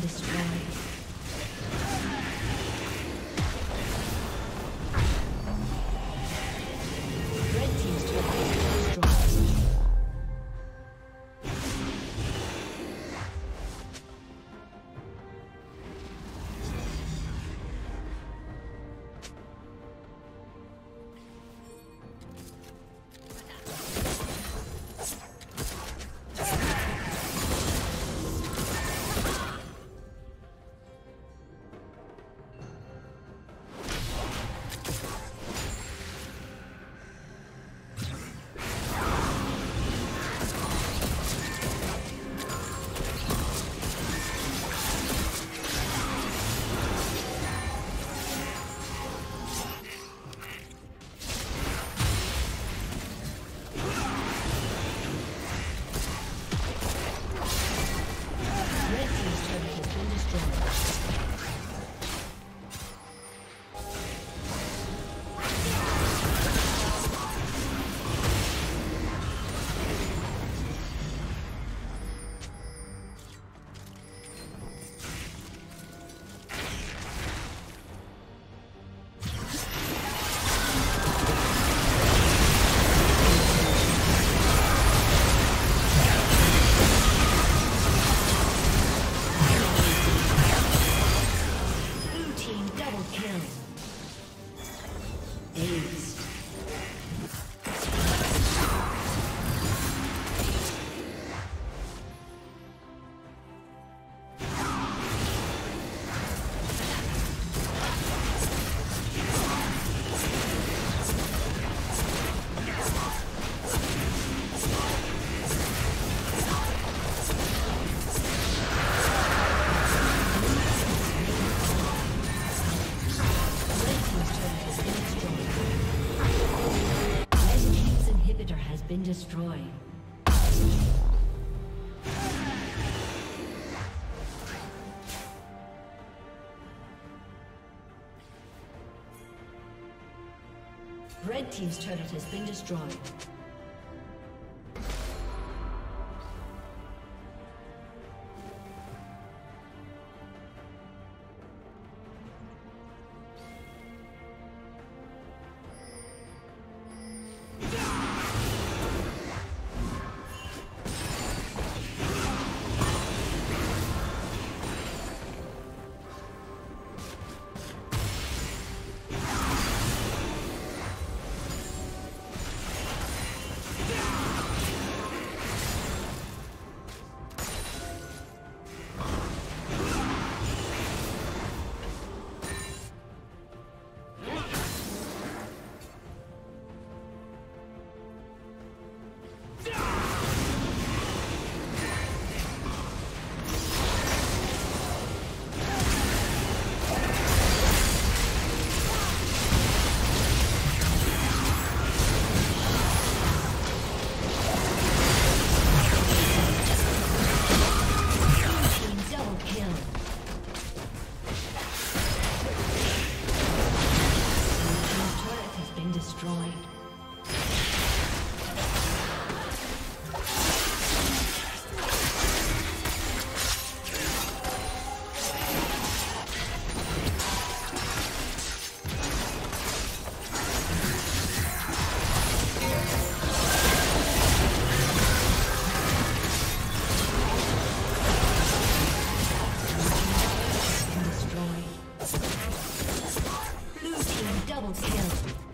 destroyed. Ace. Destroyed. Red Team's turret has been destroyed. Double kill.